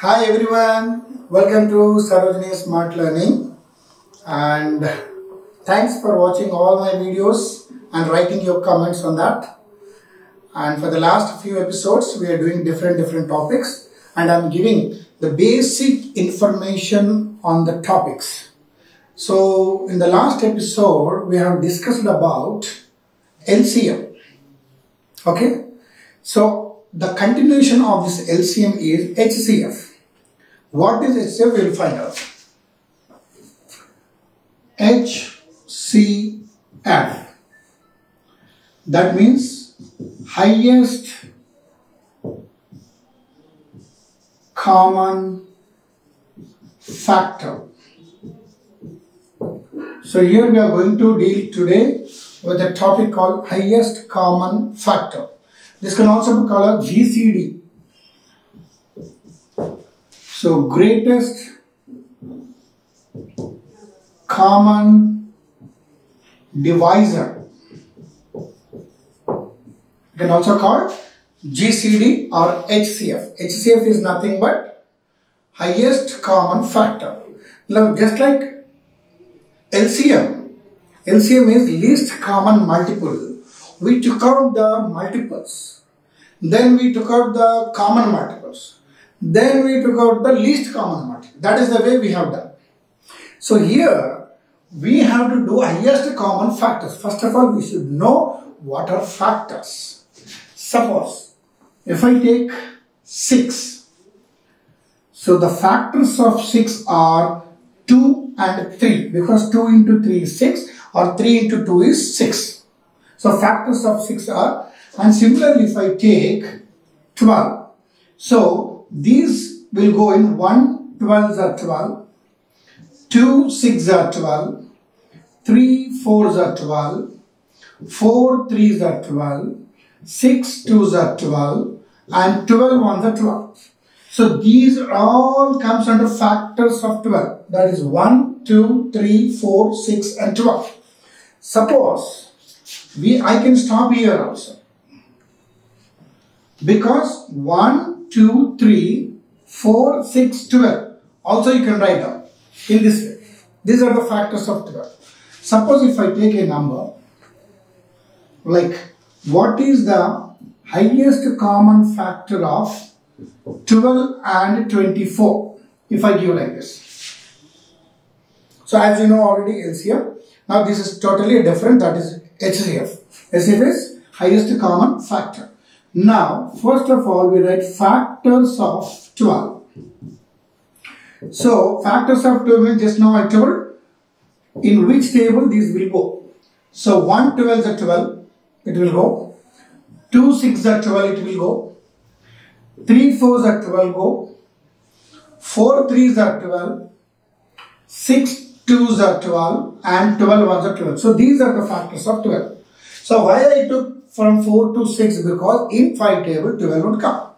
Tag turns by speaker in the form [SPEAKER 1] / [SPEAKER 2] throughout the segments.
[SPEAKER 1] Hi everyone, welcome to Sarojini Smart Learning and thanks for watching all my videos and writing your comments on that. And for the last few episodes, we are doing different different topics and I'm giving the basic information on the topics. So in the last episode, we have discussed about LCM. Okay, so the continuation of this LCM is HCF. What is HCF? We will find out. HCF. That means highest common factor. So here we are going to deal today with a topic called highest common factor. This can also be called GCD. So greatest common divisor. You can also call GCD or HCF. HCF is nothing but highest common factor. Now just like LCM, LCM is least common multiple. We took out the multiples. Then we took out the common multiples. Then we took out the least common multiple. That is the way we have done. So here we have to do highest common factors. First of all, we should know what are factors. Suppose if I take 6, so the factors of 6 are 2 and 3 because 2 into 3 is 6 or 3 into 2 is 6. So factors of 6 are and similarly if I take 12, so these will go in 1 12s are 12, 2 6s are 12, 3 4s are 12, 4 3s are 12, 6 2s are 12 and 12 ones are 12. So these all comes under factors of 12. That is 1, 2, 3, 4, 6 and 12. Suppose we I can stop here also. Because 1, 2, 3, 4, 6, 12. Also you can write down in this way. These are the factors of 12. Suppose if I take a number like what is the highest common factor of 12 and 24 if I give like this. So as you know already LCM. Now this is totally different that is HCF. HCF is highest common factor. Now first of all we write factors of 12. So factors of 12 means just now I told in which table these will go. So 1 12 is 12 it will go. 2 6 are 12 it will go. 3 4s are 12 go. 4 3s are 12. 6 2s are 12 and 12 ones are 12. So these are the factors of 12. So why I took from 4 to 6 because in 5 table 12 won't come.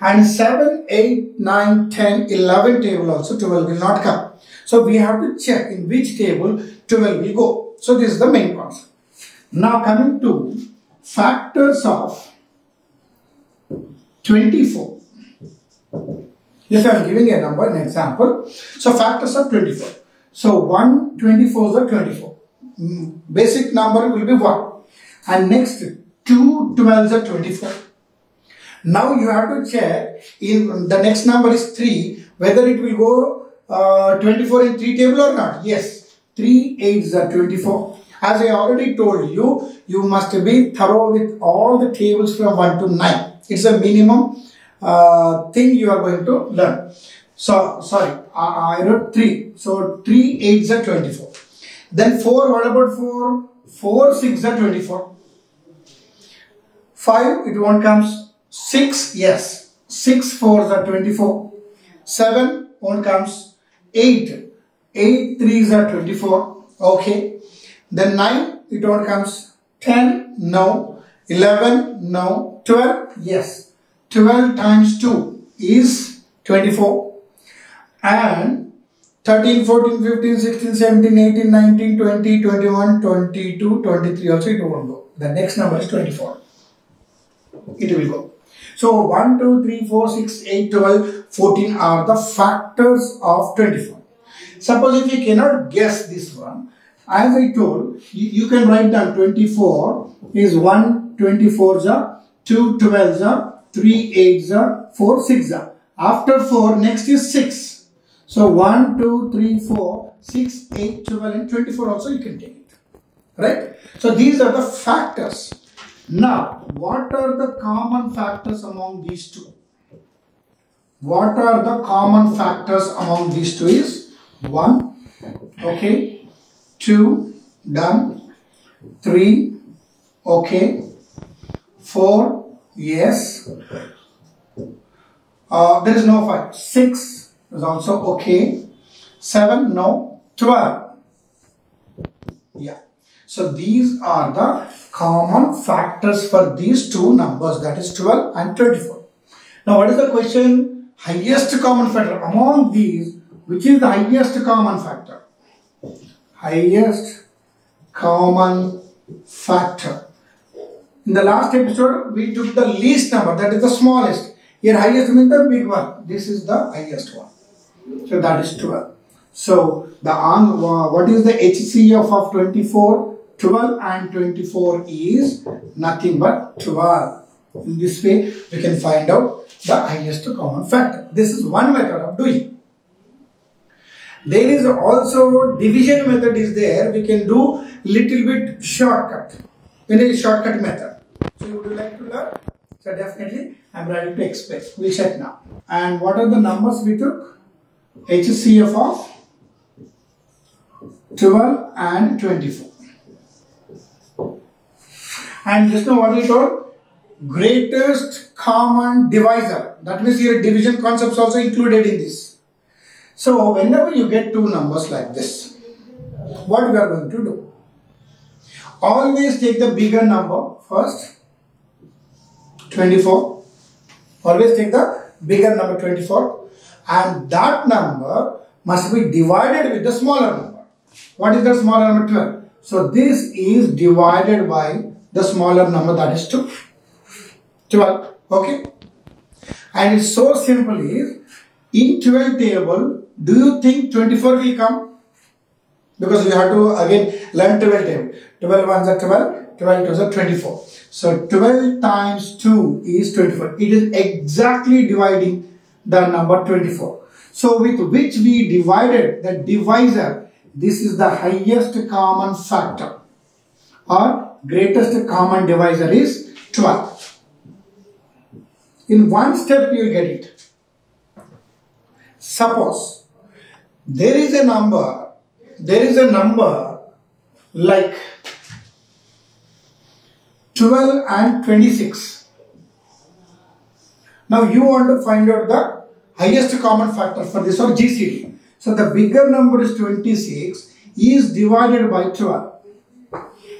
[SPEAKER 1] And 7, 8, 9, 10, 11 table also 12 will not come. So we have to check in which table 12 will go. So this is the main concept. Now coming to factors of 24. If I am giving a number, an example. So factors of 24. So 1 24 is 24. Mm, basic number will be 1. And next 2 12 are 24. Now you have to check in the next number is 3 whether it will go uh, 24 in 3 table or not. Yes. 3 8s are 24. As I already told you, you must be thorough with all the tables from 1 to 9. It's a minimum uh, thing you are going to learn. So, sorry, I, I wrote 3. So, 3 8s are 24. Then 4, what about 4? 4 6 are 24. 5, it won't comes. 6, yes. 6 4s are 24. 7 won't comes. 8, 8 3s are 24. Okay. Then 9, it won't comes. 10, no. 11, no. 12, yes. 12 times 2 is 24. And 13, 14, 15, 16, 17, 18, 19, 20, 21, 22, 23 also it won't go. The next number is 24. It will go. So 1, 2, 3, 4, 6, 8, 12, 14 are the factors of 24. Suppose if you cannot guess this one, as I told, you, you can write down 24 is 1 24 ja, 2 12 ja, 3 8 ja, 4 6 ja. After 4, next is 6. So 1, 2, 3, 4, 6, 8, 12 and 24 also you can take it. Right? So these are the factors. Now, what are the common factors among these two? What are the common factors among these two is 1, okay, 2, done, 3, okay, 4, yes, uh, there is no 5, 6 is also okay, 7, no, 12, yeah. So these are the common factors for these two numbers that is 12 and 24. Now what is the question? Highest common factor among these which is the highest common factor? Highest common factor. In the last episode we took the least number that is the smallest. Here highest means the big one. This is the highest one. So that is 12. So the on, uh, what is the HCF of 24? 12 and 24 is nothing but 12. In this way, we can find out the highest common factor. This is one method of doing. There is also division method is there. We can do little bit shortcut. In a shortcut method. So you would like to learn? So definitely I am ready to explain. We'll check now. And what are the numbers we took? HCF of 12 and 24. And just know what we told? Greatest common divisor. That means your division concepts also included in this. So whenever you get two numbers like this, what we are going to do? Always take the bigger number first, 24. Always take the bigger number 24 and that number must be divided with the smaller number. What is the smaller number 12? So this is divided by the smaller number that is 2. 12. Okay. And it's so simple is in 12 table, do you think 24 will come? Because we have to again learn 12 table. 12 ones are 12, 12 twos are 24. So 12 times 2 is 24. It is exactly dividing the number 24. So with which we divided the divisor, this is the highest common factor or greatest common divisor is 12. In one step you will get it. Suppose there is a number, there is a number like 12 and 26. Now you want to find out the highest common factor for this or GCD. So the bigger number is 26 is divided by 12.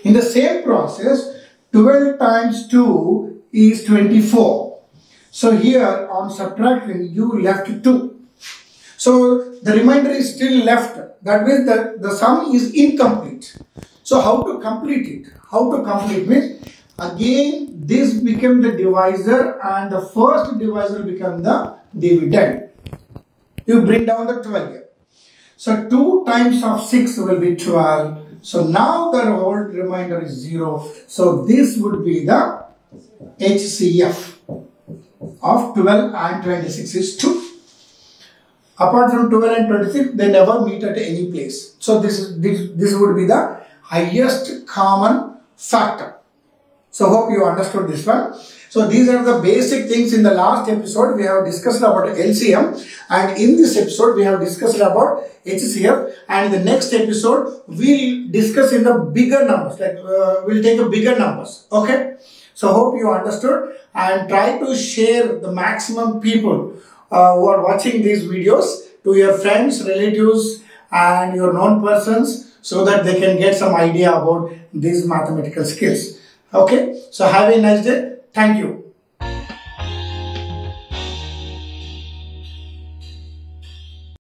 [SPEAKER 1] In the same process, 12 times 2 is 24. So here on subtracting, you left 2. So the remainder is still left. That means that the sum is incomplete. So how to complete it? How to complete means again this became the divisor and the first divisor become the dividend. You bring down the 12 here. So 2 times of 6 will be 12 so now the whole remainder is 0. So this would be the HCF of 12 and 26 is 2. Apart from 12 and 26, they never meet at any place. So this, is, this, this would be the highest common factor. So hope you understood this one. So these are the basic things in the last episode we have discussed about LCM and in this episode we have discussed about HCF and in the next episode we'll discuss in the bigger numbers like uh, we'll take the bigger numbers okay. So hope you understood and try to share the maximum people uh, who are watching these videos to your friends, relatives and your known persons so that they can get some idea about these mathematical skills. Okay. So have a nice day. Thank you.